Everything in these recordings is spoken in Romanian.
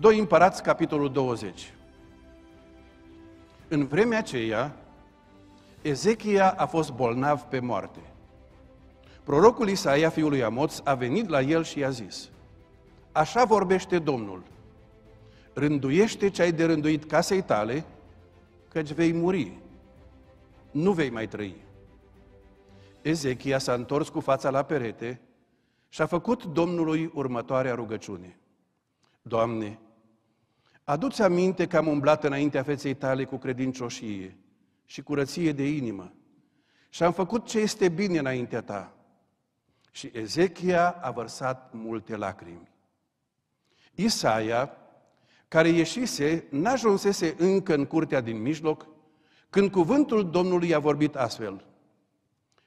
2 Împărați, capitolul 20. În vremea aceea, Ezechia a fost bolnav pe moarte. Prorocul Isaia, fiul lui Amoț, a venit la el și i-a zis, Așa vorbește Domnul, rânduiește ce ai de rânduit casei tale, căci vei muri, nu vei mai trăi. Ezechia s-a întors cu fața la perete și a făcut Domnului următoarea rugăciune. Doamne, adu-ți aminte că am umblat înaintea feței tale cu credincioșie și curăție de inimă și am făcut ce este bine înaintea ta. Și Ezechia a vărsat multe lacrimi. Isaia, care ieșise, n-ajunsese încă în curtea din mijloc, când cuvântul Domnului a vorbit astfel.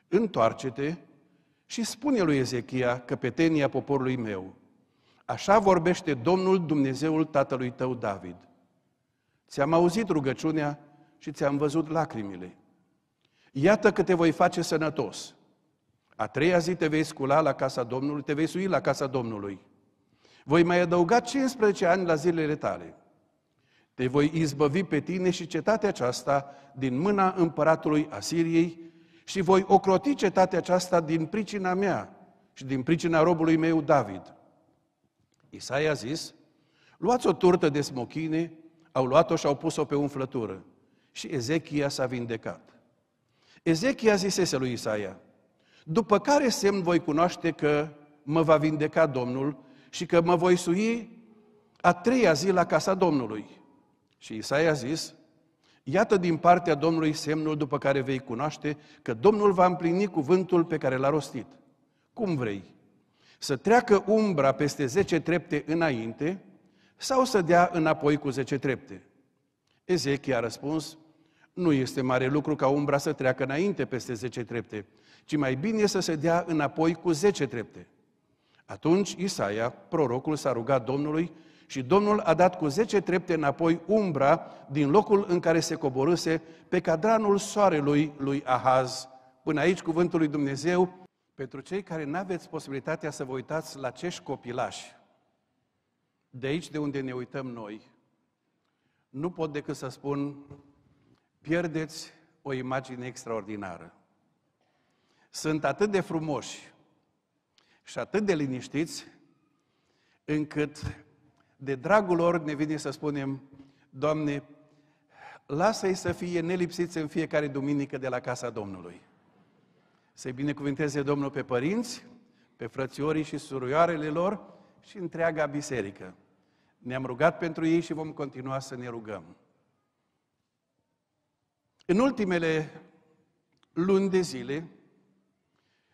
Întoarce-te și spune lui Ezechia, căpetenia poporului meu, așa vorbește Domnul Dumnezeul tatălui tău David. Ți-am auzit rugăciunea și ți-am văzut lacrimile. Iată că te voi face sănătos. A treia zi te vei scula la casa Domnului, te vei sui la casa Domnului. Voi mai adăuga 15 ani la zilele tale. Te voi izbăvi pe tine și cetatea aceasta din mâna împăratului Asiriei și voi ocroti cetatea aceasta din pricina mea și din pricina robului meu David. Isaia a zis, luați o turtă de smochine, au luat-o și au pus-o pe umflătură. Și Ezechia s-a vindecat. Ezechia zisese lui Isaia, după care semn voi cunoaște că mă va vindeca Domnul și că mă voi sui a treia zi la casa Domnului. Și Isaia a zis, Iată din partea Domnului semnul după care vei cunoaște că Domnul va împlini cuvântul pe care l-a rostit. Cum vrei? Să treacă umbra peste zece trepte înainte sau să dea înapoi cu zece trepte? Ezechia a răspuns, nu este mare lucru ca umbra să treacă înainte peste zece trepte, ci mai bine să se dea înapoi cu zece trepte. Atunci Isaia, prorocul, s-a rugat Domnului și Domnul a dat cu zece trepte înapoi umbra din locul în care se coborâse pe cadranul soarelui lui Ahaz. Până aici cuvântul lui Dumnezeu, pentru cei care nu aveți posibilitatea să vă uitați la acești copilași, de aici de unde ne uităm noi, nu pot decât să spun, pierdeți o imagine extraordinară. Sunt atât de frumoși și atât de liniștiți, încât de dragul lor ne vine să spunem, Doamne, lasă-i să fie nelipsiți în fiecare duminică de la casa Domnului. Să-i binecuvinteze Domnul pe părinți, pe frățiorii și suroarele lor și întreaga biserică. Ne-am rugat pentru ei și vom continua să ne rugăm. În ultimele luni de zile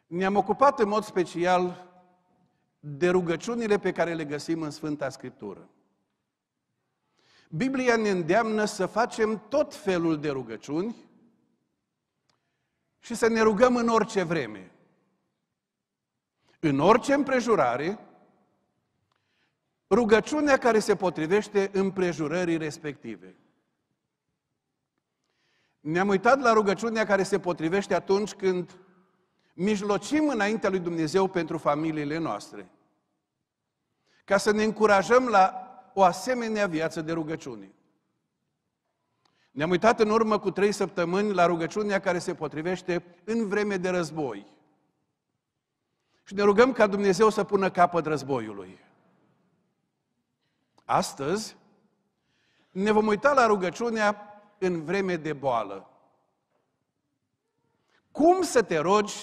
ne-am ocupat în mod special de rugăciunile pe care le găsim în Sfânta Scriptură. Biblia ne îndeamnă să facem tot felul de rugăciuni și să ne rugăm în orice vreme. În orice împrejurare, rugăciunea care se potrivește împrejurării respective. Ne-am uitat la rugăciunea care se potrivește atunci când mijlocim înaintea lui Dumnezeu pentru familiile noastre. Ca să ne încurajăm la o asemenea viață de rugăciune. Ne-am uitat în urmă cu trei săptămâni la rugăciunea care se potrivește în vreme de război. Și ne rugăm ca Dumnezeu să pună capăt războiului. Astăzi ne vom uita la rugăciunea în vreme de boală. Cum să te rogi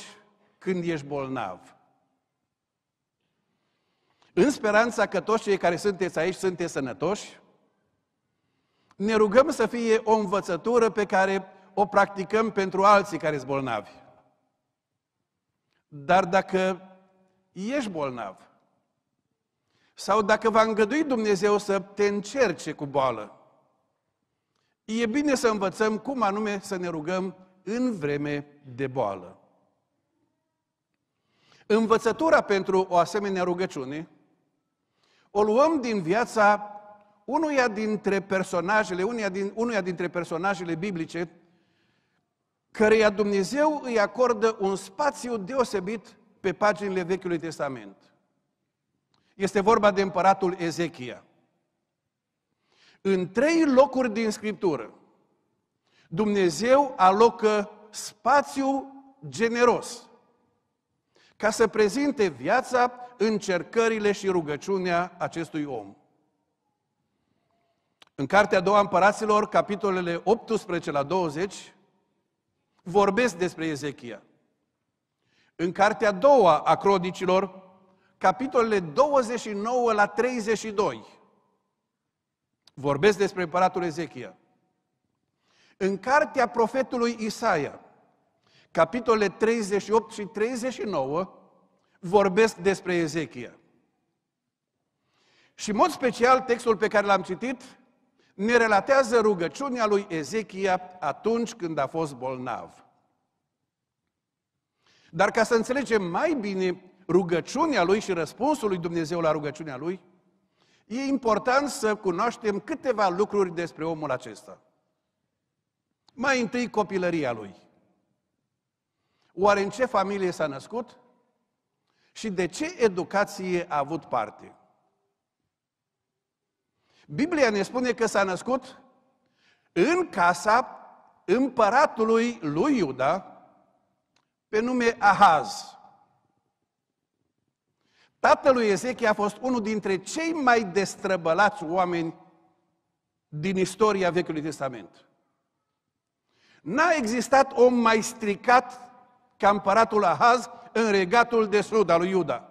când ești bolnav? În speranța că toți cei care sunteți aici sunteți sănătoși, ne rugăm să fie o învățătură pe care o practicăm pentru alții care sunt bolnavi. Dar dacă ești bolnav, sau dacă va îngădui Dumnezeu să te încerce cu boală, e bine să învățăm cum anume să ne rugăm în vreme de boală. Învățătura pentru o asemenea rugăciune o luăm din viața unuia dintre personajele, unuia, din, unuia dintre personajele biblice, căreia Dumnezeu îi acordă un spațiu deosebit pe paginile Vechiului Testament. Este vorba de împăratul Ezechia. În trei locuri din Scriptură, Dumnezeu alocă spațiu generos ca să prezinte viața, încercările și rugăciunea acestui om. În Cartea a doua Împăraților, capitolele 18 la 20, vorbesc despre Ezechia. În Cartea a doua a Crodicilor, capitolele 29 la 32, vorbesc despre împăratul Ezechia. În Cartea profetului Isaia, capitolele 38 și 39, vorbesc despre Ezechia. Și în mod special, textul pe care l-am citit ne relatează rugăciunea lui Ezechia atunci când a fost bolnav. Dar ca să înțelegem mai bine rugăciunea lui și răspunsul lui Dumnezeu la rugăciunea lui, e important să cunoaștem câteva lucruri despre omul acesta. Mai întâi copilăria lui. Oare în ce familie s-a născut? Și de ce educație a avut parte? Biblia ne spune că s-a născut în casa împăratului lui Iuda, pe nume Ahaz. Tatălui Ezechia a fost unul dintre cei mai destrăbălați oameni din istoria Vechiului Testament. N-a existat om mai stricat ca împăratul Ahaz în regatul de sud al lui Iuda.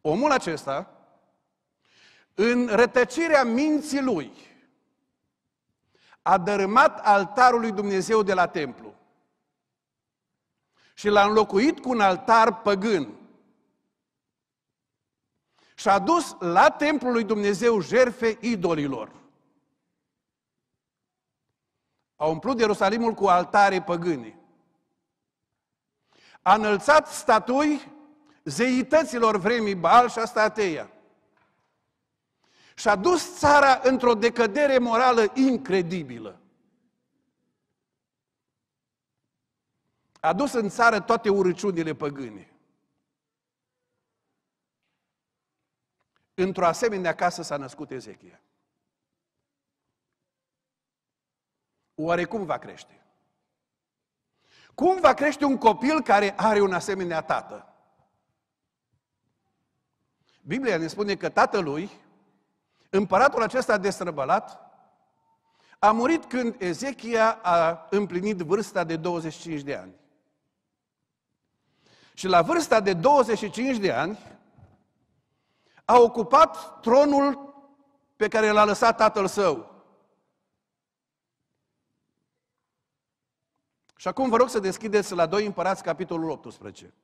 Omul acesta, în rătăcirea minții lui, a dărâmat altarul lui Dumnezeu de la templu și l-a înlocuit cu un altar păgân. Și a dus la templul lui Dumnezeu jerfe idolilor. A umplut Ierusalimul cu altare păgâni. A înălțat statui zeităților vremii Baal și Astateia. Și a dus țara într-o decădere morală incredibilă. A dus în țară toate urăciunile păgâne. Într-o asemenea casă s-a născut Ezechia. Oare cum va crește? Cum va crește un copil care are un asemenea tată? Biblia ne spune că tatălui, împăratul acesta destrăbălat, a murit când Ezechia a împlinit vârsta de 25 de ani. Și la vârsta de 25 de ani a ocupat tronul pe care l-a lăsat tatăl său. Și acum vă rog să deschideți la 2 Împărați, capitolul 18.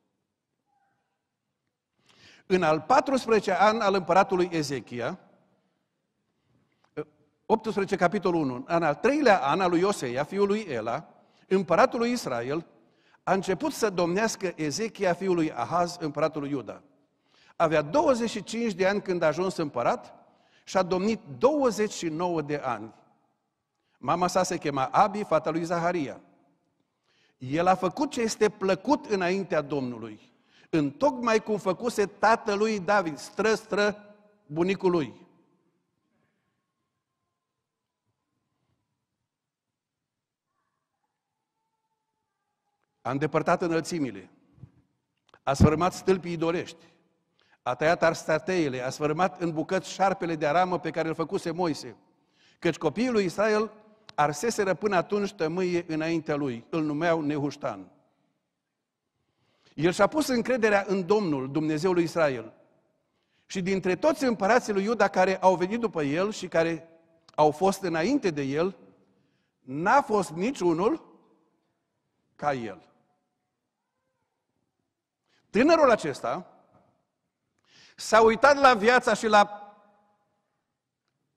În al 14 an al împăratului Ezechia, 18 capitolul 1, în al treilea an al lui Ioseia, fiul lui Ela, împăratul lui Israel, a început să domnească Ezechia fiul lui Ahaz, împăratul lui Iuda. Avea 25 de ani când a ajuns împărat și a domnit 29 de ani. Mama sa se chema Abi, fata lui Zaharia. El a făcut ce este plăcut înaintea Domnului, în tocmai cum făcuse tatălui David, stră-stră bunicul lui. A îndepărtat înălțimile, a sfărâmat stâlpii idolești, a tăiat arstateile, a sfărâmat în bucăți șarpele de aramă pe care îl făcuse Moise, căci copiii lui Israel arseseră până atunci tămâie înaintea lui, îl numeau Nehuștan. El și-a pus încrederea în Domnul, Dumnezeul lui Israel. Și dintre toți împărații lui Iuda care au venit după el și care au fost înainte de el, n-a fost niciunul ca el. Tânărul acesta s-a uitat la viața și la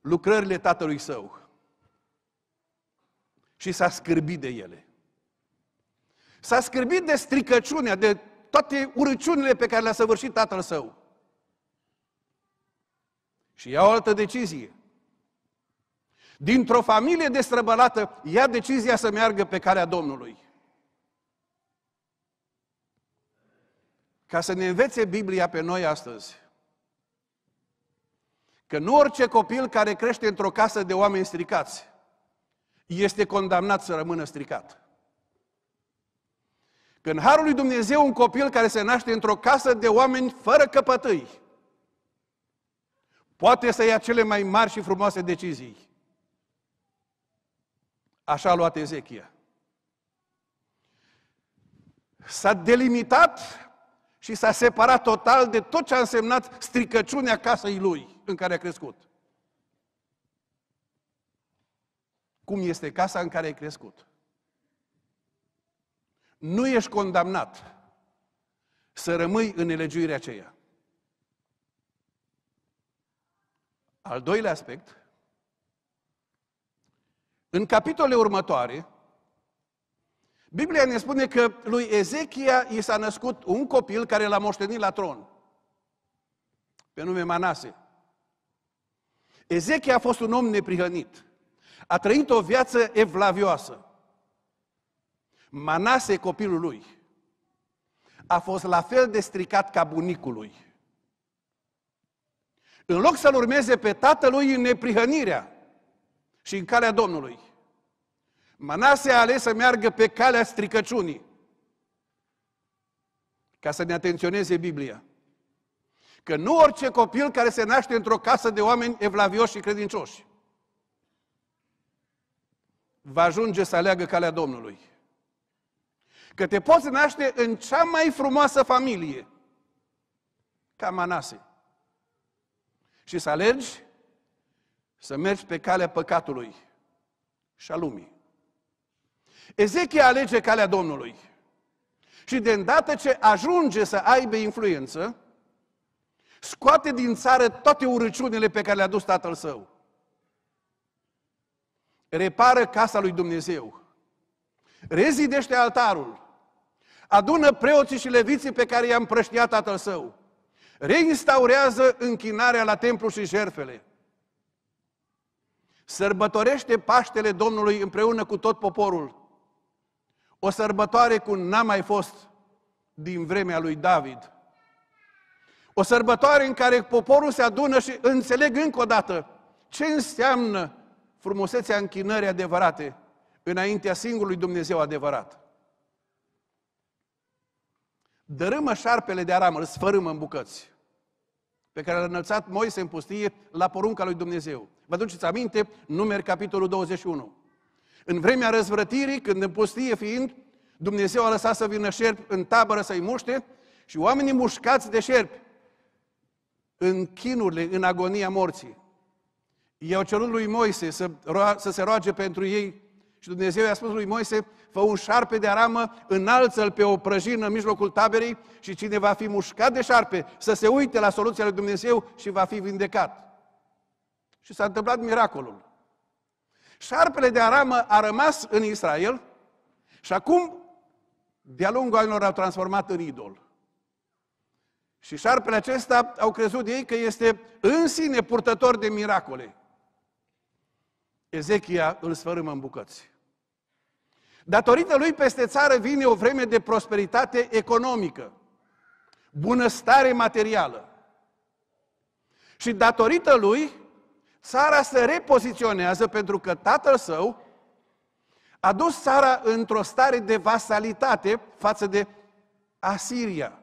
lucrările tatălui său și s-a scârbit de ele. S-a scârbit de stricăciunea, de toate urăciunile pe care le-a săvârșit tatăl său. Și ia o altă decizie. Dintr-o familie destrăbălată, ia decizia să meargă pe calea Domnului. Ca să ne învețe Biblia pe noi astăzi că nu orice copil care crește într-o casă de oameni stricați este condamnat să rămână stricat. Că în Harul lui Dumnezeu un copil care se naște într-o casă de oameni fără căpătâi poate să ia cele mai mari și frumoase decizii. Așa a luat Ezechia. S-a delimitat și s-a separat total de tot ce a însemnat stricăciunea casei lui în care a crescut. Cum este casa în care ai crescut? Nu ești condamnat să rămâi în nelegiuirea aceea. Al doilea aspect, în capitolele următoare, Biblia ne spune că lui Ezechia i s-a născut un copil care l-a moștenit la tron, pe nume Manase. Ezechia a fost un om neprihănit. A trăit o viață evlavioasă. Manase, copilul lui, a fost la fel de stricat ca bunicul lui. În loc să-l urmeze pe tatălui în neprihănirea și în calea Domnului, Manase a ales să meargă pe calea stricăciunii. Ca să ne atenționeze Biblia. Că nu orice copil care se naște într-o casă de oameni evlavioși și credincioși va ajunge să aleagă calea Domnului. Că te poți naște în cea mai frumoasă familie, ca Manase. Și să alegi să mergi pe calea păcatului și a lumii. Ezechia alege calea Domnului. Și de îndată ce ajunge să aibă influență, scoate din țară toate urăciunile pe care le-a dus tatăl său. Repară casa lui Dumnezeu. Rezidește altarul. Adună preoții și leviții pe care i-a împrăștiat tatăl său. Reinstaurează închinarea la templu și jerfele. Sărbătorește Paștele Domnului împreună cu tot poporul o sărbătoare cum n-a mai fost din vremea lui David. O sărbătoare în care poporul se adună și înțeleg încă o dată ce înseamnă frumusețea închinării adevărate înaintea singurului Dumnezeu adevărat. Dărâmă șarpele de aramă, îl sfărâmă în bucăți, pe care l-a înălțat Moise în pustie la porunca lui Dumnezeu. Vă aduceți aminte? Numeri capitolul 21. În vremea răzvrătirii, când în pustie fiind, Dumnezeu a lăsat să vină șerpi în tabără să-i muște și oamenii mușcați de șerpi în chinurile, în agonia morții. I-au cerut lui Moise să, ro- să se roage pentru ei și Dumnezeu i-a spus lui Moise, fă un șarpe de aramă, înalță-l pe o prăjină în mijlocul taberei și cine va fi mușcat de șarpe să se uite la soluția lui Dumnezeu și va fi vindecat. Și s-a întâmplat miracolul. Șarpele de aramă a rămas în Israel și acum, de-a lungul anilor, au transformat în idol. Și șarpele acesta au crezut ei că este în sine purtător de miracole. Ezechia îl sfărâmă în bucăți. Datorită lui peste țară vine o vreme de prosperitate economică, bunăstare materială. Și datorită lui, țara se repoziționează pentru că tatăl său a dus țara într-o stare de vasalitate față de Asiria.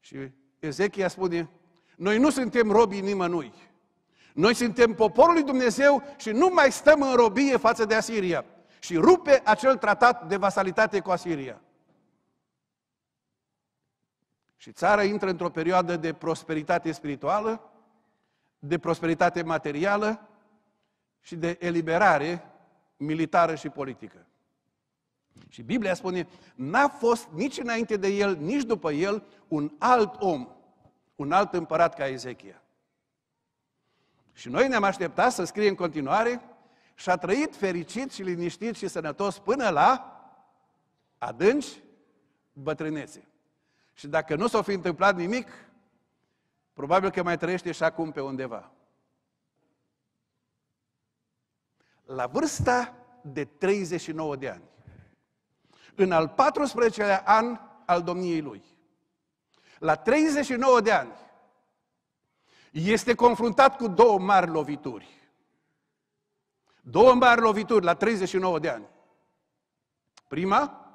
Și Ezechia spune, noi nu suntem robii nimănui. Noi suntem poporul lui Dumnezeu și nu mai stăm în robie față de Asiria. Și rupe acel tratat de vasalitate cu Asiria. Și țara intră într-o perioadă de prosperitate spirituală, de prosperitate materială și de eliberare militară și politică. Și Biblia spune, n-a fost nici înainte de el, nici după el, un alt om, un alt împărat ca Ezechia. Și noi ne-am așteptat să scrie în continuare și a trăit fericit și liniștit și sănătos până la adânci bătrânețe. Și dacă nu s-a fi întâmplat nimic, Probabil că mai trăiește și acum pe undeva. La vârsta de 39 de ani, în al 14-lea an al domniei lui, la 39 de ani, este confruntat cu două mari lovituri. Două mari lovituri la 39 de ani. Prima,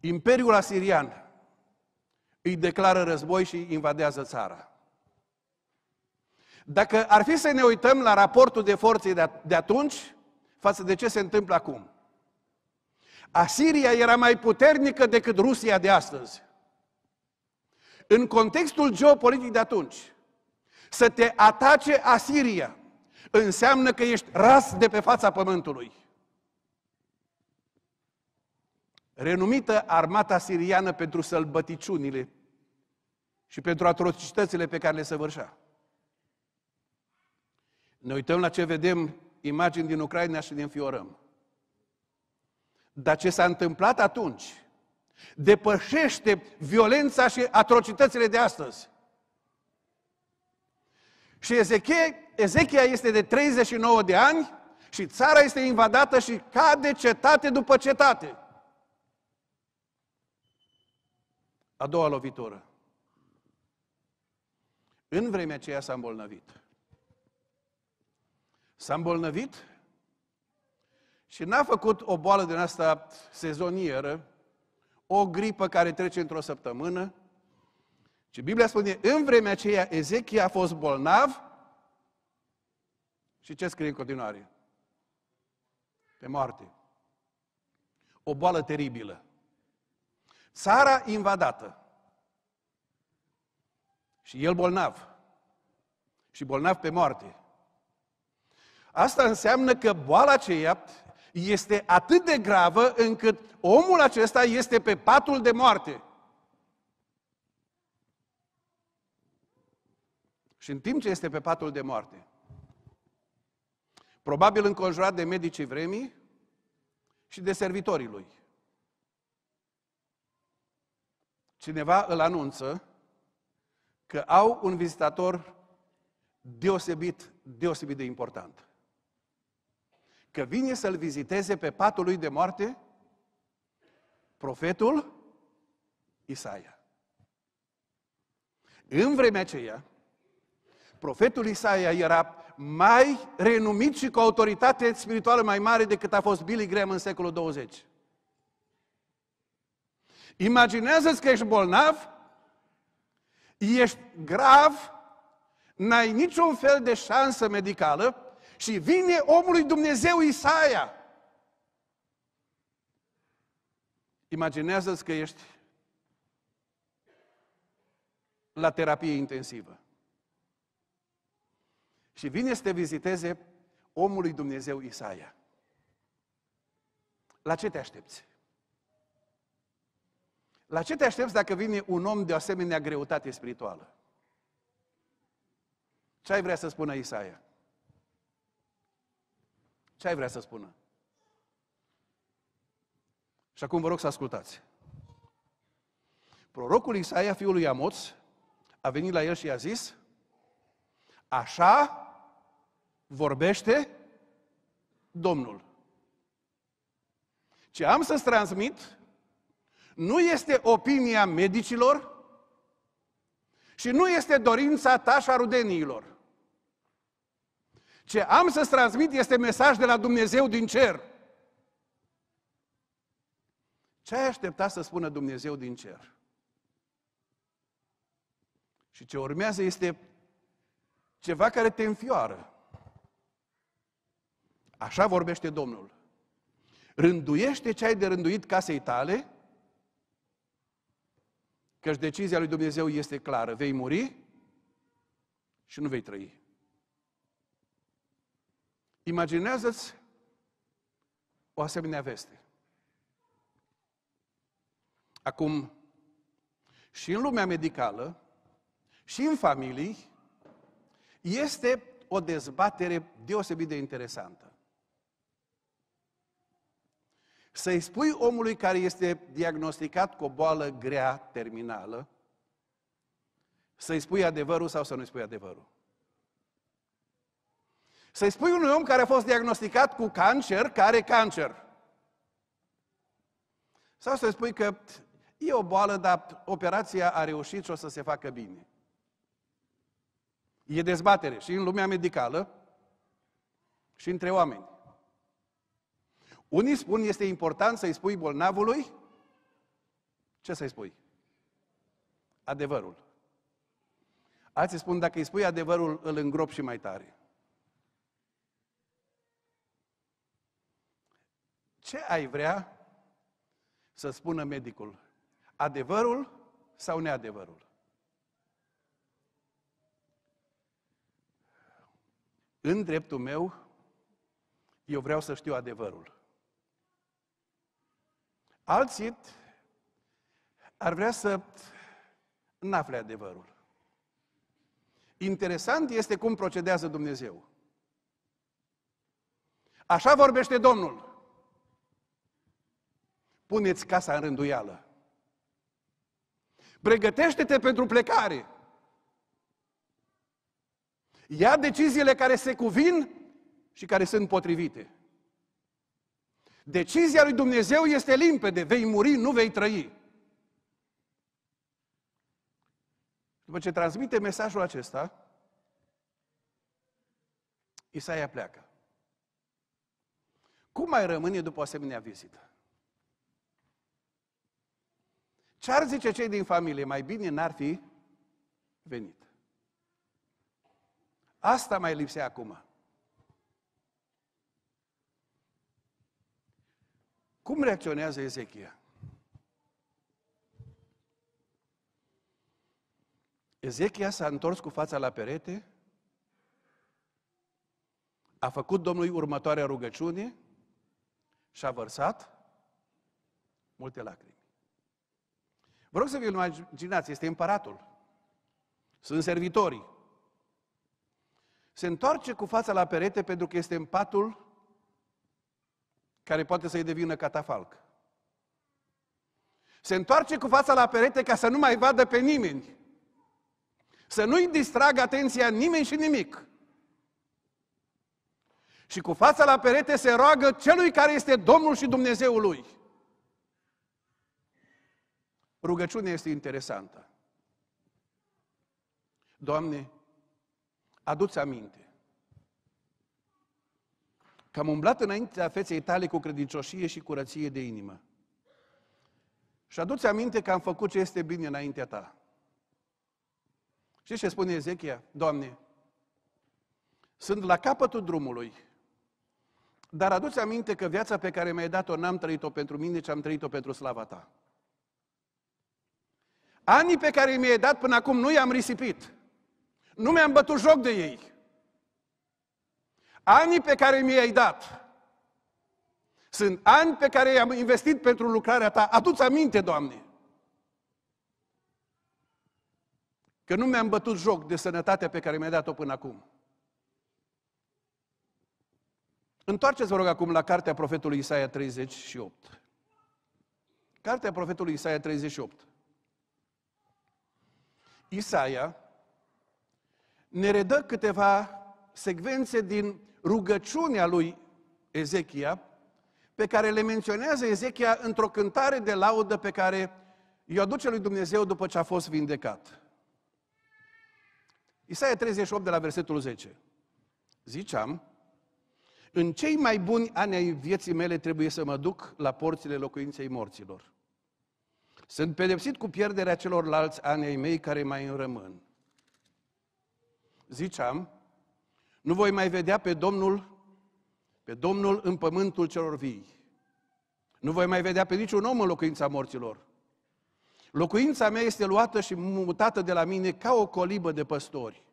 Imperiul Asirian îi declară război și invadează țara. Dacă ar fi să ne uităm la raportul de forțe de atunci, față de ce se întâmplă acum. Asiria era mai puternică decât Rusia de astăzi. În contextul geopolitic de atunci, să te atace Asiria înseamnă că ești ras de pe fața pământului. Renumită armata siriană pentru sălbăticiunile și pentru atrocitățile pe care le săvârșea. Ne uităm la ce vedem imagini din Ucraina și din Fiorăm. Dar ce s-a întâmplat atunci depășește violența și atrocitățile de astăzi. Și Ezechia, Ezechia este de 39 de ani și țara este invadată și cade cetate după cetate. A doua lovitură. În vremea aceea s-a îmbolnăvit. S-a îmbolnăvit și n-a făcut o boală din asta sezonieră, o gripă care trece într-o săptămână, ci Biblia spune, în vremea aceea Ezechia a fost bolnav și ce scrie în continuare? Pe moarte. O boală teribilă. Țara invadată. Și el bolnav. Și bolnav pe moarte. Asta înseamnă că boala aceea este atât de gravă încât omul acesta este pe patul de moarte. Și în timp ce este pe patul de moarte, probabil înconjurat de medicii vremii și de servitorii lui, cineva îl anunță că au un vizitator deosebit, deosebit de important că vine să-l viziteze pe patul lui de moarte profetul Isaia. În vremea aceea, profetul Isaia era mai renumit și cu autoritate spirituală mai mare decât a fost Billy Graham în secolul 20. Imaginează-ți că ești bolnav, ești grav, n-ai niciun fel de șansă medicală, și vine omul lui Dumnezeu Isaia. Imaginează-ți că ești la terapie intensivă. Și vine să te viziteze omul lui Dumnezeu Isaia. La ce te aștepți? La ce te aștepți dacă vine un om de asemenea greutate spirituală? Ce ai vrea să spună Isaia? Ce ai vrea să spună? Și acum vă rog să ascultați. Prorocul Isaia, fiul lui Amoț, a venit la el și i-a zis, așa vorbește Domnul. Ce am să-ți transmit nu este opinia medicilor și nu este dorința ta și a rudeniilor. Ce am să-ți transmit este mesaj de la Dumnezeu din cer. Ce ai aștepta să spună Dumnezeu din cer? Și ce urmează este ceva care te înfioară. Așa vorbește Domnul. Rânduiește ce ai de rânduit casei tale, căci decizia lui Dumnezeu este clară. Vei muri și nu vei trăi. Imaginează-ți o asemenea veste. Acum, și în lumea medicală, și în familii, este o dezbatere deosebit de interesantă. Să-i spui omului care este diagnosticat cu o boală grea terminală, să-i spui adevărul sau să nu-i spui adevărul. Să-i spui unui om care a fost diagnosticat cu cancer, care are cancer. Sau să-i spui că e o boală, dar operația a reușit și o să se facă bine. E dezbatere și în lumea medicală și între oameni. Unii spun este important să-i spui bolnavului ce să-i spui? Adevărul. Alții spun dacă îi spui adevărul, îl îngrop și mai tare. Ce ai vrea să spună medicul? Adevărul sau neadevărul? În dreptul meu, eu vreau să știu adevărul. Alții ar vrea să n-afle adevărul. Interesant este cum procedează Dumnezeu. Așa vorbește Domnul. Puneți casa în rânduială. Pregătește-te pentru plecare. Ia deciziile care se cuvin și care sunt potrivite. Decizia lui Dumnezeu este limpede. Vei muri, nu vei trăi. După ce transmite mesajul acesta, Isaia pleacă. Cum mai rămâne după o asemenea vizită? Ce ar zice cei din familie? Mai bine n-ar fi venit. Asta mai lipsea acum. Cum reacționează Ezechia? Ezechia s-a întors cu fața la perete, a făcut Domnului următoarea rugăciune și a vărsat multe lacrimi. Vă rog să vă imaginați, este împăratul. Sunt servitorii. Se întoarce cu fața la perete pentru că este în patul care poate să-i devină catafalc. Se întoarce cu fața la perete ca să nu mai vadă pe nimeni. Să nu-i distragă atenția nimeni și nimic. Și cu fața la perete se roagă celui care este Domnul și Dumnezeul lui. Rugăciunea este interesantă. Doamne, aduți aminte că am umblat înaintea feței tale cu credincioșie și curăție de inimă. Și aduți aminte că am făcut ce este bine înaintea ta. Știți ce spune Ezechia? Doamne, sunt la capătul drumului, dar aduți aminte că viața pe care mi-ai dat-o n-am trăit-o pentru mine, ci am trăit-o pentru slava ta. Anii pe care mi-ai dat până acum nu i-am risipit. Nu mi-am bătut joc de ei. Anii pe care mi-ai dat sunt ani pe care i-am investit pentru lucrarea ta. Aduți aminte, Doamne. Că nu mi-am bătut joc de sănătatea pe care mi-ai dat-o până acum. Întoarceți, vă rog, acum la cartea profetului Isaia 38. Cartea profetului Isaia 38. Isaia ne redă câteva secvențe din rugăciunea lui Ezechia, pe care le menționează Ezechia într-o cântare de laudă pe care i-o aduce lui Dumnezeu după ce a fost vindecat. Isaia 38 de la versetul 10. Ziceam, în cei mai buni ani ai vieții mele trebuie să mă duc la porțile locuinței morților. Sunt pedepsit cu pierderea celorlalți ani ai mei care mai îmi rămân. Ziceam, nu voi mai vedea pe Domnul, pe Domnul în pământul celor vii. Nu voi mai vedea pe niciun om în locuința morților. Locuința mea este luată și mutată de la mine ca o colibă de păstori.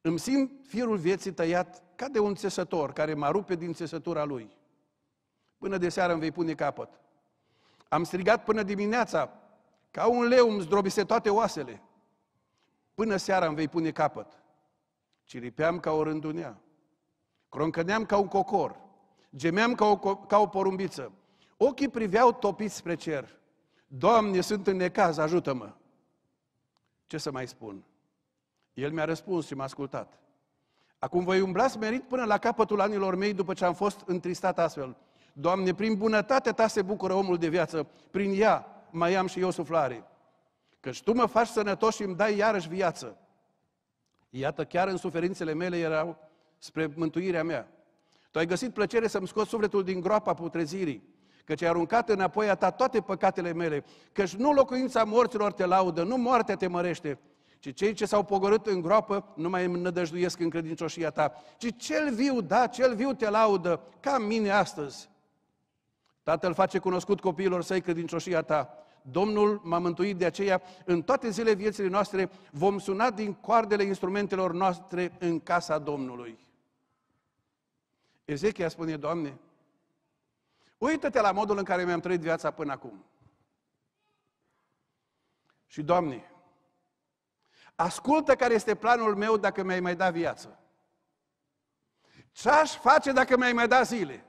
Îmi simt firul vieții tăiat ca de un țesător care mă rupe din țesătura lui. Până de seară îmi vei pune capăt. Am strigat până dimineața, ca un leu îmi zdrobise toate oasele. Până seara îmi vei pune capăt. Ciripeam ca o rândunea. Croncăneam ca un cocor. Gemeam ca o, ca o porumbiță. Ochii priveau topiți spre cer. Doamne, sunt în necaz, ajută-mă! Ce să mai spun? El mi-a răspuns și m-a ascultat. Acum voi umbla smerit până la capătul anilor mei după ce am fost întristat astfel. Doamne, prin bunătatea Ta se bucură omul de viață, prin ea mai am și eu suflare. Căci Tu mă faci sănătos și îmi dai iarăși viață. Iată, chiar în suferințele mele erau spre mântuirea mea. Tu ai găsit plăcere să-mi scoți sufletul din groapa putrezirii, căci ai aruncat înapoi a ta toate păcatele mele, căci nu locuința morților te laudă, nu moartea te mărește, ci cei ce s-au pogorât în groapă nu mai nădăjduiesc în credincioșia ta, ci cel viu, da, cel viu te laudă, ca mine astăzi. Tatăl face cunoscut copiilor săi credincioșia ta. Domnul m-a mântuit de aceea, în toate zile vieții noastre vom suna din coardele instrumentelor noastre în casa Domnului. Ezechia spune, Doamne, uită-te la modul în care mi-am trăit viața până acum. Și, Doamne, ascultă care este planul meu dacă mi-ai mai dat viață. Ce aș face dacă mi-ai mai dat zile?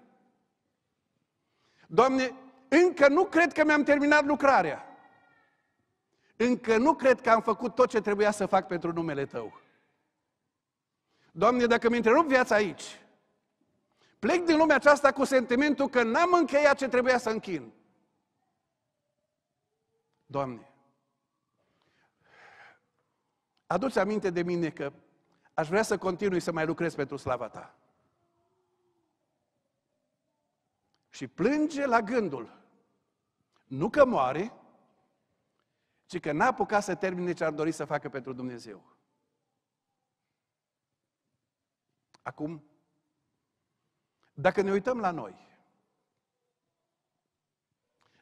Doamne, încă nu cred că mi-am terminat lucrarea. Încă nu cred că am făcut tot ce trebuia să fac pentru numele Tău. Doamne, dacă mi întrerup viața aici, Plec din lumea aceasta cu sentimentul că n-am încheiat ce trebuia să închin. Doamne, aduți aminte de mine că aș vrea să continui să mai lucrez pentru slava Ta. Și plânge la gândul, nu că moare, ci că n-a apucat să termine ce ar dori să facă pentru Dumnezeu. Acum, dacă ne uităm la noi,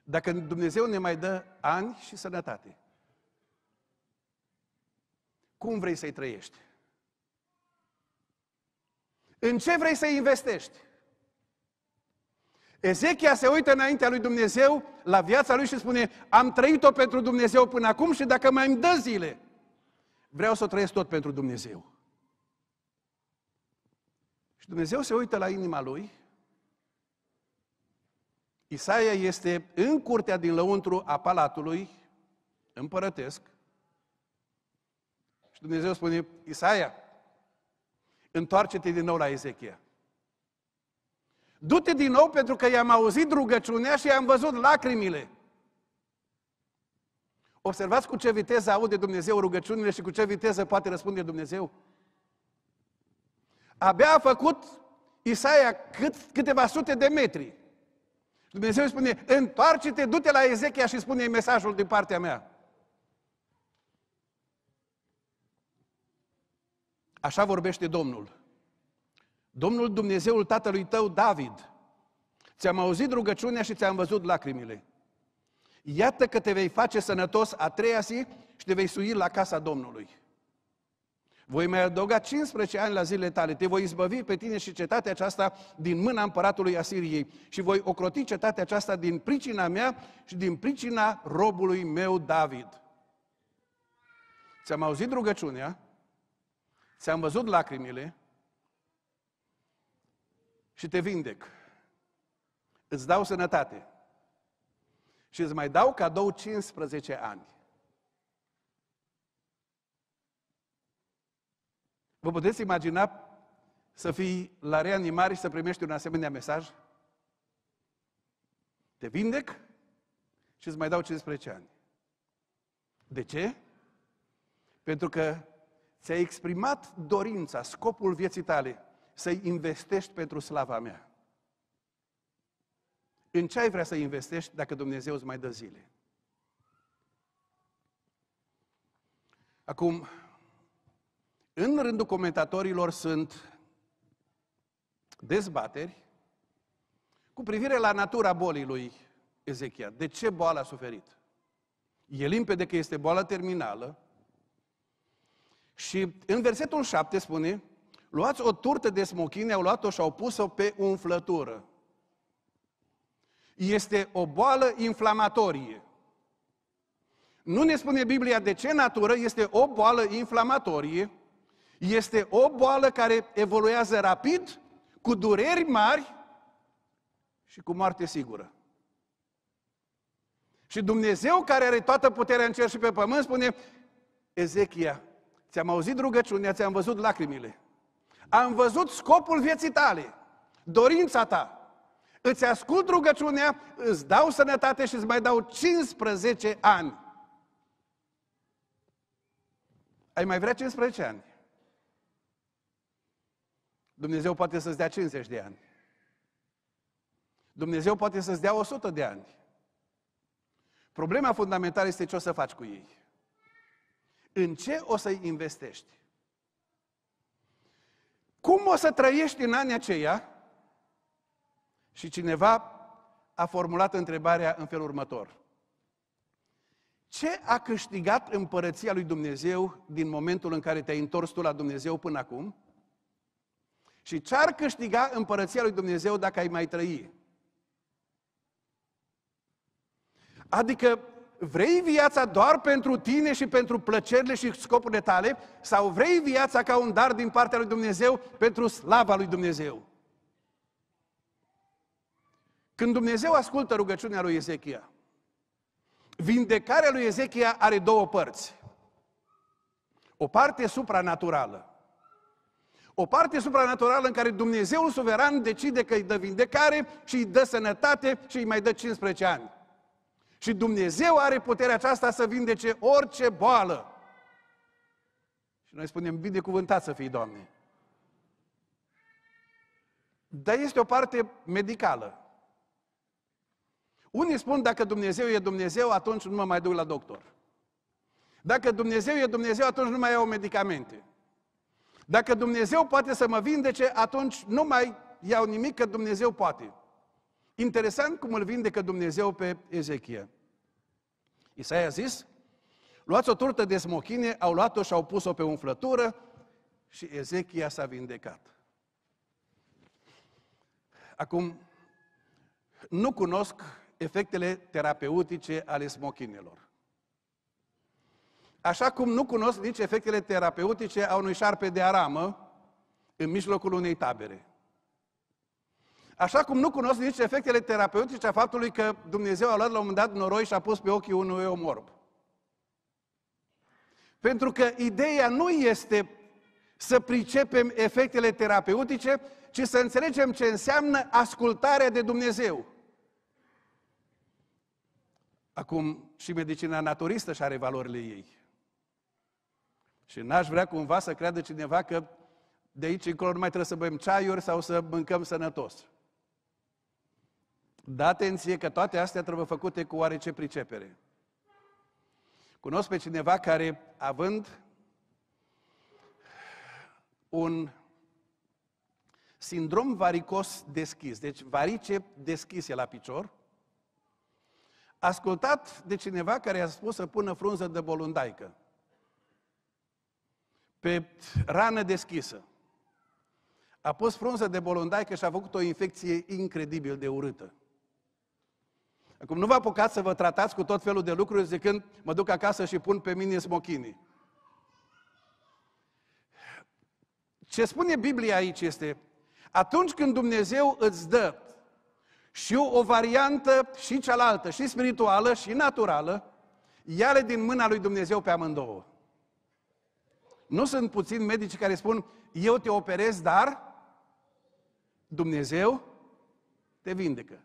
dacă Dumnezeu ne mai dă ani și sănătate, cum vrei să-i trăiești? În ce vrei să investești? Ezechia se uită înaintea lui Dumnezeu la viața lui și spune, am trăit-o pentru Dumnezeu până acum și dacă mai îmi dă zile, vreau să o trăiesc tot pentru Dumnezeu. Dumnezeu se uită la inima lui. Isaia este în curtea din lăuntru a palatului împărătesc. Și Dumnezeu spune, Isaia, întoarce-te din nou la Ezechia. Du-te din nou pentru că i-am auzit rugăciunea și i-am văzut lacrimile. Observați cu ce viteză aude Dumnezeu rugăciunile și cu ce viteză poate răspunde Dumnezeu. Abia a făcut Isaia cât, câteva sute de metri. Și Dumnezeu îi spune, întoarce-te, du-te la Ezechia și spune mesajul din partea mea. Așa vorbește Domnul. Domnul Dumnezeul tatălui tău, David, ți-am auzit rugăciunea și ți-am văzut lacrimile. Iată că te vei face sănătos a treia zi și te vei sui la casa Domnului. Voi mai adăuga 15 ani la zilele tale, te voi izbăvi pe tine și cetatea aceasta din mâna împăratului Asiriei și voi ocroti cetatea aceasta din pricina mea și din pricina robului meu David. Ți-am auzit rugăciunea, ți-am văzut lacrimile și te vindec. Îți dau sănătate și îți mai dau cadou 15 ani. Vă puteți imagina să fii la reanimare și să primești un asemenea mesaj? Te vindec și îți mai dau 15 ani. De ce? Pentru că ți-ai exprimat dorința, scopul vieții tale, să-i investești pentru slava mea. În ce ai vrea să investești dacă Dumnezeu îți mai dă zile? Acum, în rândul comentatorilor sunt dezbateri cu privire la natura bolii lui Ezechia. De ce boală a suferit? E limpede că este boală terminală și în versetul 7 spune luați o turtă de smochine, au luat-o și au pus-o pe umflătură. Este o boală inflamatorie. Nu ne spune Biblia de ce natură, este o boală inflamatorie este o boală care evoluează rapid, cu dureri mari și cu moarte sigură. Și Dumnezeu care are toată puterea în cer și pe pământ spune, Ezechia, ți-am auzit rugăciunea, ți-am văzut lacrimile. Am văzut scopul vieții tale, dorința ta. Îți ascult rugăciunea, îți dau sănătate și îți mai dau 15 ani. Ai mai vrea 15 ani? Dumnezeu poate să-ți dea 50 de ani. Dumnezeu poate să-ți dea 100 de ani. Problema fundamentală este ce o să faci cu ei. În ce o să-i investești? Cum o să trăiești în anii aceia? Și cineva a formulat întrebarea în felul următor. Ce a câștigat împărăția lui Dumnezeu din momentul în care te-ai întors tu la Dumnezeu până acum? Și ce ar câștiga împărăția lui Dumnezeu dacă ai mai trăi? Adică vrei viața doar pentru tine și pentru plăcerile și scopurile tale sau vrei viața ca un dar din partea lui Dumnezeu pentru slava lui Dumnezeu? Când Dumnezeu ascultă rugăciunea lui Ezechia, vindecarea lui Ezechia are două părți. O parte supranaturală. O parte supranaturală în care Dumnezeu suveran decide că îi dă vindecare și îi dă sănătate și îi mai dă 15 ani. Și Dumnezeu are puterea aceasta să vindece orice boală. Și noi spunem, binecuvântat să fii, Doamne. Dar este o parte medicală. Unii spun, dacă Dumnezeu e Dumnezeu, atunci nu mă mai duc la doctor. Dacă Dumnezeu e Dumnezeu, atunci nu mai iau medicamente. Dacă Dumnezeu poate să mă vindece, atunci nu mai iau nimic, că Dumnezeu poate. Interesant cum îl vindecă Dumnezeu pe Ezechia. Isaia a zis, luați o turtă de smochine, au luat-o și au pus-o pe umflătură și Ezechia s-a vindecat. Acum, nu cunosc efectele terapeutice ale smochinelor. Așa cum nu cunosc nici efectele terapeutice a unui șarpe de aramă în mijlocul unei tabere. Așa cum nu cunosc nici efectele terapeutice a faptului că Dumnezeu a luat la un moment dat noroi și a pus pe ochii unui om orb. Pentru că ideea nu este să pricepem efectele terapeutice, ci să înțelegem ce înseamnă ascultarea de Dumnezeu. Acum, și medicina naturistă și are valorile ei. Și n-aș vrea cumva să creadă cineva că de aici încolo nu mai trebuie să bem ceaiuri sau să mâncăm sănătos. Da atenție că toate astea trebuie făcute cu oarece pricepere. Cunosc pe cineva care, având un sindrom varicos deschis, deci varice deschise la picior, ascultat de cineva care a spus să pună frunză de bolundaică pe rană deschisă. A pus frunză de bolundaică și a făcut o infecție incredibil de urâtă. Acum nu vă apucați să vă tratați cu tot felul de lucruri zicând, mă duc acasă și pun pe mine smochinii. Ce spune Biblia aici este, atunci când Dumnezeu îți dă și o variantă și cealaltă, și spirituală și naturală, ia din mâna lui Dumnezeu pe amândouă. Nu sunt puțini medici care spun, eu te operez, dar Dumnezeu te vindecă.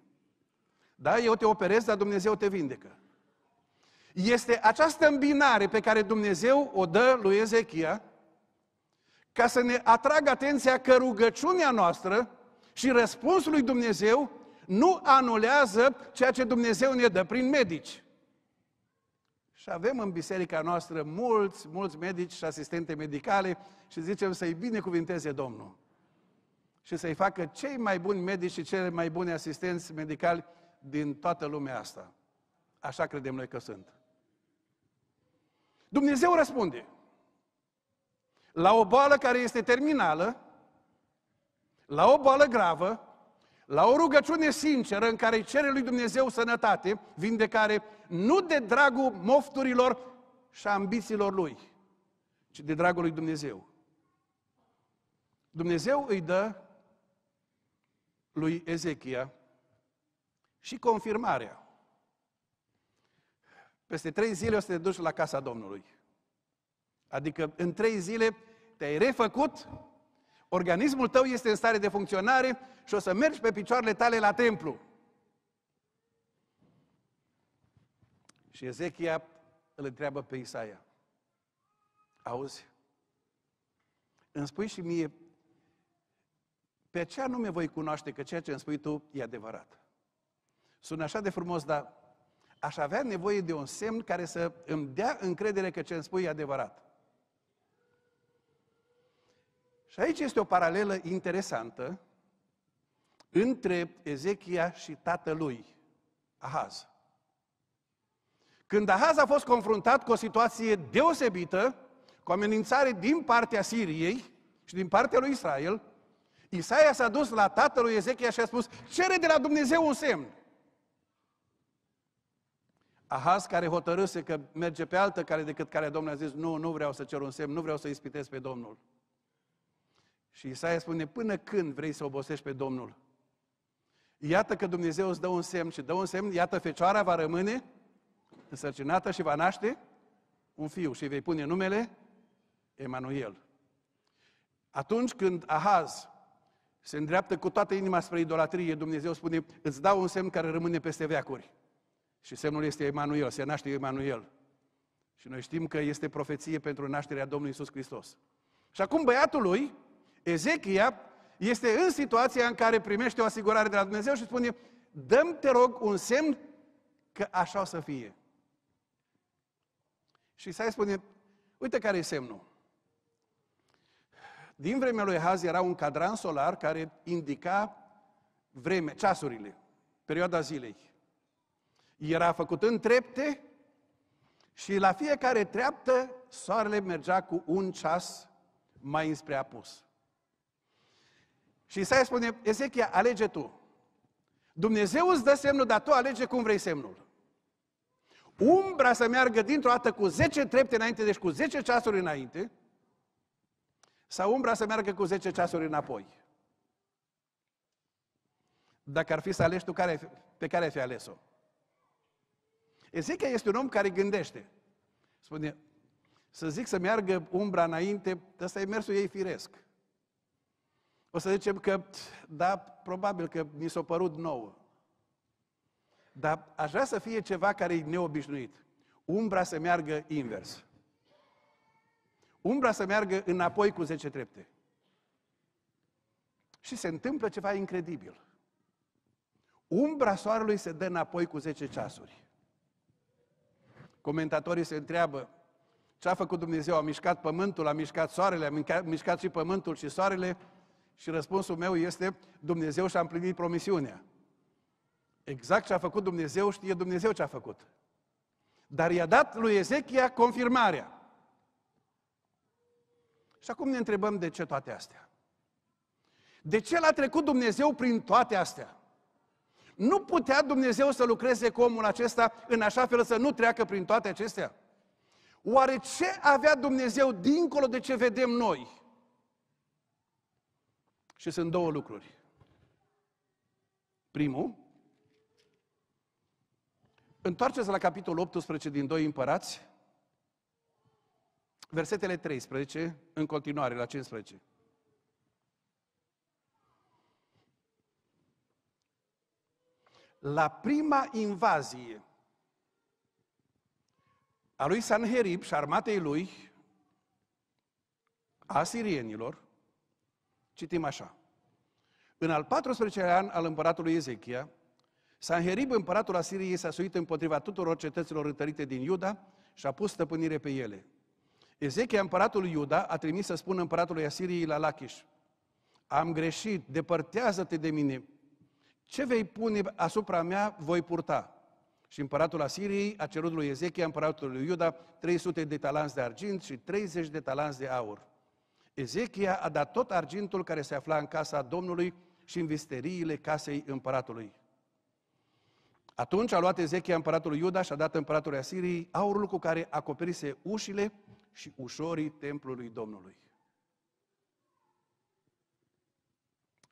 Da? Eu te operez, dar Dumnezeu te vindecă. Este această îmbinare pe care Dumnezeu o dă lui Ezechia ca să ne atragă atenția că rugăciunea noastră și răspunsul lui Dumnezeu nu anulează ceea ce Dumnezeu ne dă prin medici. Și avem în biserica noastră mulți, mulți medici și asistente medicale și zicem să-i binecuvinteze Domnul. Și să-i facă cei mai buni medici și cele mai buni asistenți medicali din toată lumea asta. Așa credem noi că sunt. Dumnezeu răspunde. La o boală care este terminală, la o boală gravă, la o rugăciune sinceră în care cere lui Dumnezeu sănătate, vindecare, nu de dragul mofturilor și ambițiilor lui, ci de dragul lui Dumnezeu. Dumnezeu îi dă lui Ezechia și confirmarea. Peste trei zile o să te duci la casa Domnului. Adică în trei zile te-ai refăcut, organismul tău este în stare de funcționare și o să mergi pe picioarele tale la templu. Și Ezechia îl întreabă pe Isaia. Auzi? Îmi spui și mie pe ce anume voi cunoaște că ceea ce îmi spui tu e adevărat? Sună așa de frumos, dar aș avea nevoie de un semn care să îmi dea încredere că ce îmi spui e adevărat. Și aici este o paralelă interesantă între Ezechia și tatălui, Ahaz. Când Ahaz a fost confruntat cu o situație deosebită, cu amenințare din partea Siriei și din partea lui Israel, Isaia s-a dus la tatălui Ezechia și a spus, cere de la Dumnezeu un semn. Ahaz care hotărâse că merge pe altă care decât care Domnul a zis, nu, nu vreau să cer un semn, nu vreau să ispitesc pe Domnul. Și Isaia spune, până când vrei să obosești pe Domnul? Iată că Dumnezeu îți dă un semn și dă un semn, iată fecioara va rămâne însărcinată și va naște un fiu și vei pune numele Emanuel. Atunci când Ahaz se îndreaptă cu toată inima spre idolatrie, Dumnezeu spune, îți dau un semn care rămâne peste veacuri. Și semnul este Emanuel, se naște Emanuel. Și noi știm că este profeție pentru nașterea Domnului Isus Hristos. Și acum băiatul lui, Ezechia, este în situația în care primește o asigurare de la Dumnezeu și spune, dăm te rog un semn că așa o să fie. Și Isaia spune, uite care e semnul. Din vremea lui Haz era un cadran solar care indica vreme, ceasurile, perioada zilei. Era făcut în trepte și la fiecare treaptă soarele mergea cu un ceas mai înspre apus. Și Isaia spune, Ezechia, alege tu. Dumnezeu îți dă semnul, dar tu alege cum vrei semnul. Umbra să meargă dintr-o dată cu 10 trepte înainte, deci cu 10 ceasuri înainte, sau umbra să meargă cu 10 ceasuri înapoi. Dacă ar fi să alegi tu care, pe care ai fi ales-o. Ezechia este un om care gândește. Spune, să zic să meargă umbra înainte, ăsta e mersul ei firesc. O să zicem că, da, probabil că mi s-a părut nouă. Dar aș vrea să fie ceva care e neobișnuit. Umbra să meargă invers. Umbra să meargă înapoi cu 10 trepte. Și se întâmplă ceva incredibil. Umbra soarelui se dă înapoi cu 10 ceasuri. Comentatorii se întreabă, ce a făcut Dumnezeu? A mișcat pământul, a mișcat soarele, a mișcat, mișcat și pământul și soarele? Și răspunsul meu este, Dumnezeu și-a împlinit promisiunea. Exact ce a făcut Dumnezeu, știe Dumnezeu ce a făcut. Dar i-a dat lui Ezechia confirmarea. Și acum ne întrebăm de ce toate astea. De ce l-a trecut Dumnezeu prin toate astea? Nu putea Dumnezeu să lucreze cu omul acesta în așa fel să nu treacă prin toate acestea? Oare ce avea Dumnezeu dincolo de ce vedem noi? Și sunt două lucruri. Primul, întoarceți la capitolul 18 din 2 împărați, versetele 13, în continuare, la 15. La prima invazie a lui Sanherib și armatei lui, a sirienilor, citim așa. În al 14-lea an al împăratului Ezechia, Sanherib, împăratul Asiriei, s-a suit împotriva tuturor cetăților întărite din Iuda și a pus stăpânire pe ele. Ezechia, împăratul Iuda, a trimis să spună împăratului Asiriei la Lachish, am greșit, depărtează-te de mine, ce vei pune asupra mea, voi purta. Și împăratul Asiriei a cerut lui Ezechia, împăratul lui Iuda, 300 de talanți de argint și 30 de talanți de aur. Ezechia a dat tot argintul care se afla în casa Domnului și în visteriile casei împăratului. Atunci a luat Ezechia împăratul Iuda și a dat împăratului Asiriei aurul cu care acoperise ușile și ușorii templului Domnului.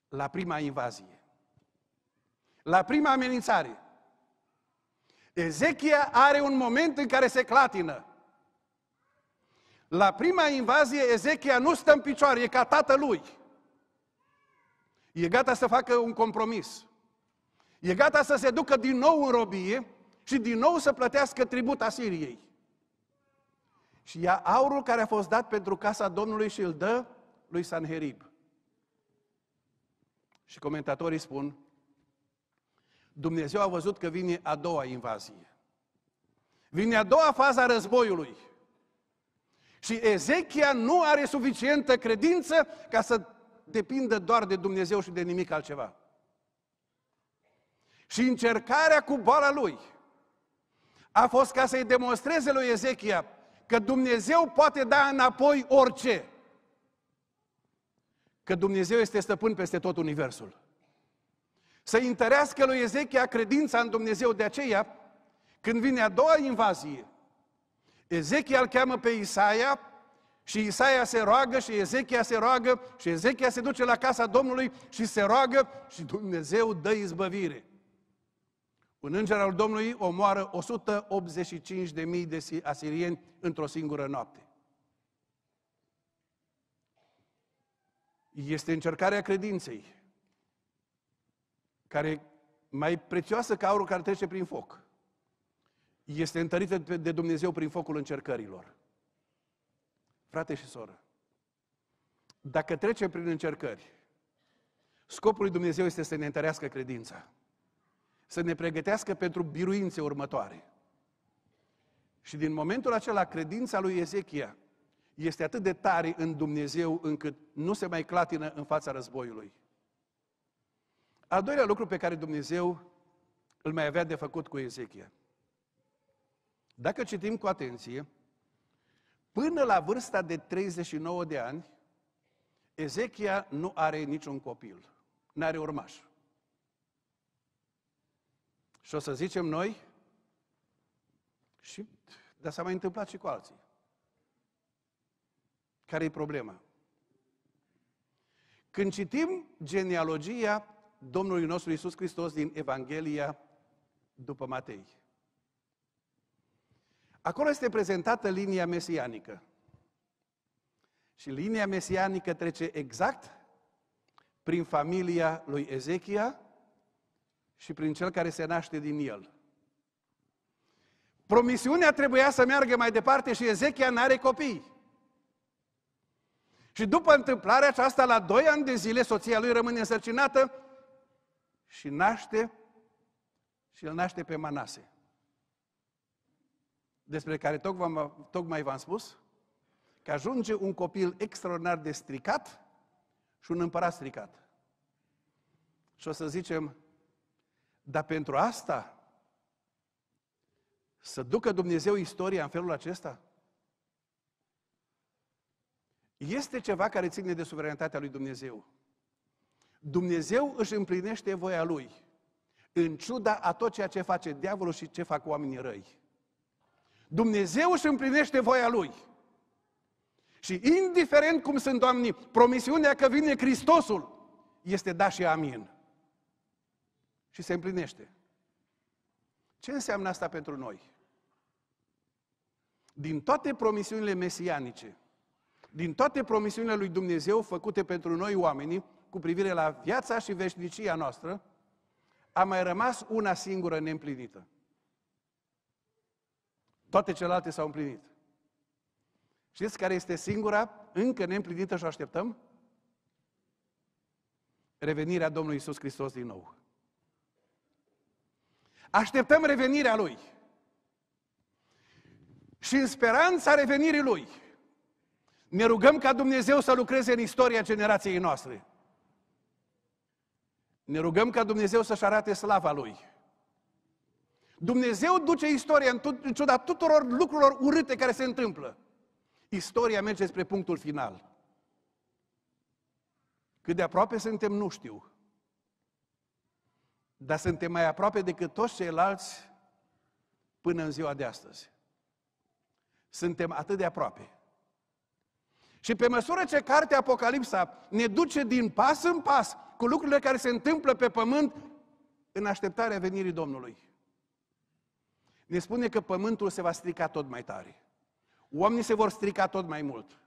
La prima invazie, la prima amenințare, Ezechia are un moment în care se clatină. La prima invazie, Ezechia nu stă în picioare, e ca tatălui. E gata să facă un compromis. E gata să se ducă din nou în robie și din nou să plătească tribut Asiriei. Și ia aurul care a fost dat pentru casa Domnului și îl dă lui Sanherib. Și comentatorii spun, Dumnezeu a văzut că vine a doua invazie. Vine a doua fază a războiului. Și Ezechia nu are suficientă credință ca să depindă doar de Dumnezeu și de nimic altceva. Și încercarea cu boala lui a fost ca să-i demonstreze lui Ezechia că Dumnezeu poate da înapoi orice. Că Dumnezeu este stăpân peste tot universul. Să întărească lui Ezechia credința în Dumnezeu. De aceea, când vine a doua invazie, Ezechia îl cheamă pe Isaia și Isaia se roagă și Ezechia se roagă și Ezechia se duce la casa Domnului și se roagă și Dumnezeu dă izbăvire. Un înger al Domnului omoară 185.000 de asirieni într-o singură noapte. Este încercarea credinței, care mai prețioasă ca aurul care trece prin foc. Este întărită de Dumnezeu prin focul încercărilor. Frate și soră, dacă trecem prin încercări, scopul lui Dumnezeu este să ne întărească credința să ne pregătească pentru biruințe următoare. Și din momentul acela, credința lui Ezechia este atât de tare în Dumnezeu încât nu se mai clatină în fața războiului. Al doilea lucru pe care Dumnezeu îl mai avea de făcut cu Ezechia. Dacă citim cu atenție, până la vârsta de 39 de ani, Ezechia nu are niciun copil, nu are urmaș. Și o să zicem noi, și dar s-a mai întâmplat și cu alții. Care e problema? Când citim genealogia Domnului nostru Isus Hristos din Evanghelia după Matei, acolo este prezentată linia mesianică. Și linia mesianică trece exact prin familia lui Ezechia, și prin cel care se naște din el. Promisiunea trebuia să meargă mai departe și Ezechia n-are copii. Și după întâmplarea aceasta, la doi ani de zile, soția lui rămâne însărcinată și naște și îl naște pe Manase. Despre care tocmai, tocmai v-am spus că ajunge un copil extraordinar de stricat și un împărat stricat. Și o să zicem, dar pentru asta, să ducă Dumnezeu istoria în felul acesta? Este ceva care ține de suveranitatea lui Dumnezeu. Dumnezeu își împlinește voia Lui, în ciuda a tot ceea ce face diavolul și ce fac oamenii răi. Dumnezeu își împlinește voia Lui. Și indiferent cum sunt oamenii, promisiunea că vine Hristosul este da și amin și se împlinește. Ce înseamnă asta pentru noi? Din toate promisiunile mesianice, din toate promisiunile lui Dumnezeu făcute pentru noi oamenii cu privire la viața și veșnicia noastră, a mai rămas una singură neîmplinită. Toate celelalte s-au împlinit. Știți care este singura încă neîmplinită și o așteptăm? Revenirea Domnului Isus Hristos din nou. Așteptăm revenirea Lui. Și în speranța revenirii Lui, ne rugăm ca Dumnezeu să lucreze în istoria generației noastre. Ne rugăm ca Dumnezeu să-și arate slava Lui. Dumnezeu duce istoria în, tot, în ciuda tuturor lucrurilor urâte care se întâmplă. Istoria merge spre punctul final. Cât de aproape suntem, nu știu. Dar suntem mai aproape decât toți ceilalți până în ziua de astăzi. Suntem atât de aproape. Și pe măsură ce cartea Apocalipsa ne duce din pas în pas cu lucrurile care se întâmplă pe pământ în așteptarea venirii Domnului, ne spune că pământul se va strica tot mai tare. Oamenii se vor strica tot mai mult.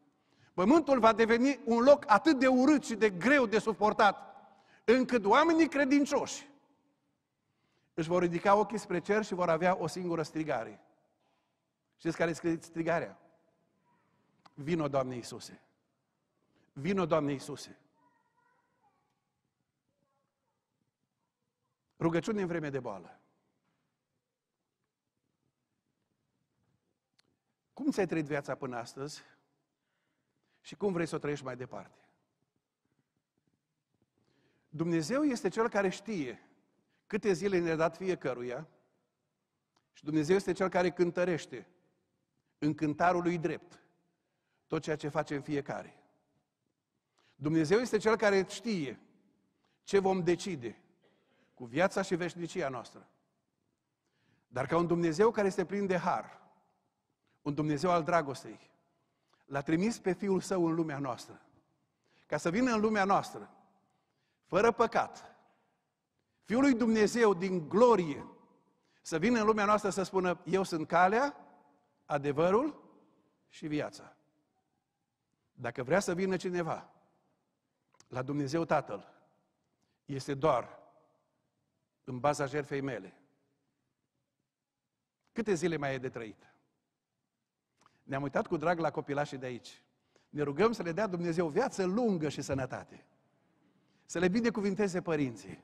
Pământul va deveni un loc atât de urât și de greu de suportat, încât oamenii credincioși își vor ridica ochii spre cer și vor avea o singură strigare. Știți care este strigarea? Vino, Doamne Iisuse! Vino, Doamne Iisuse! Rugăciune în vreme de boală. Cum ți-ai trăit viața până astăzi și cum vrei să o trăiești mai departe? Dumnezeu este Cel care știe câte zile ne-a dat fiecăruia și Dumnezeu este Cel care cântărește în cântarul lui drept tot ceea ce facem fiecare. Dumnezeu este Cel care știe ce vom decide cu viața și veșnicia noastră. Dar ca un Dumnezeu care este plin de har, un Dumnezeu al dragostei, l-a trimis pe Fiul Său în lumea noastră, ca să vină în lumea noastră, fără păcat, Fiul lui Dumnezeu din glorie, să vină în lumea noastră să spună, eu sunt calea, adevărul și viața. Dacă vrea să vină cineva la Dumnezeu Tatăl, este doar în baza jertfei mele. Câte zile mai e de trăit? Ne-am uitat cu drag la copilașii de aici. Ne rugăm să le dea Dumnezeu viață lungă și sănătate. Să le binecuvinteze părinții.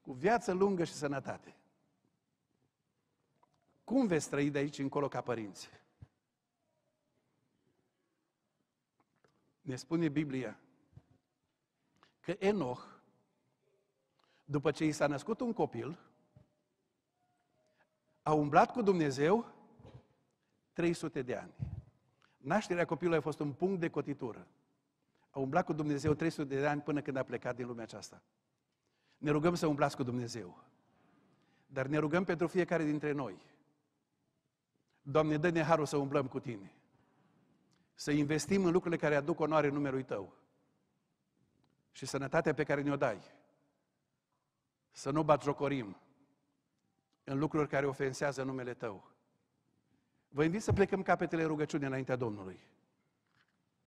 Cu viață lungă și sănătate. Cum veți trăi de aici încolo ca părinți? Ne spune Biblia că Enoch, după ce i s-a născut un copil, a umblat cu Dumnezeu 300 de ani. Nașterea copilului a fost un punct de cotitură. A umblat cu Dumnezeu 300 de ani până când a plecat din lumea aceasta. Ne rugăm să umblați cu Dumnezeu. Dar ne rugăm pentru fiecare dintre noi. Doamne, dă-ne harul să umblăm cu Tine. Să investim în lucrurile care aduc onoare numelui Tău. Și sănătatea pe care ne-o dai. Să nu batjocorim în lucruri care ofensează numele Tău Vă invit să plecăm capetele rugăciune înaintea Domnului.